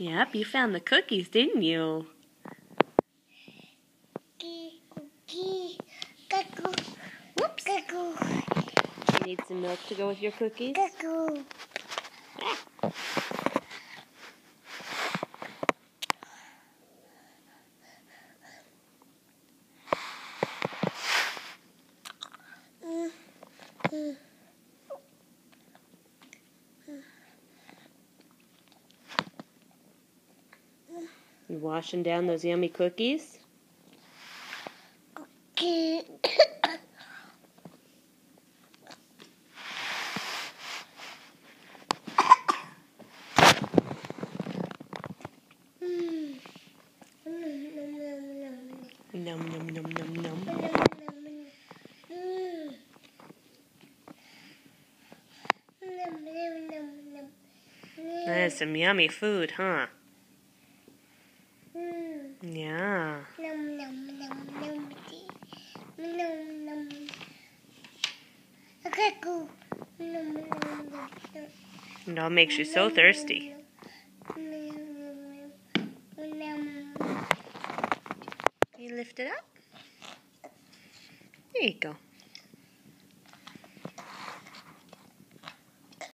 Yep, you found the cookies, didn't you? Cookie, cookie, cuckoo, Whoops. You need some milk to go with your cookies? You washing down those yummy cookies? Num num num num num. That's some yummy food, huh? Yeah. It all makes you so thirsty. You lift it up. There you go.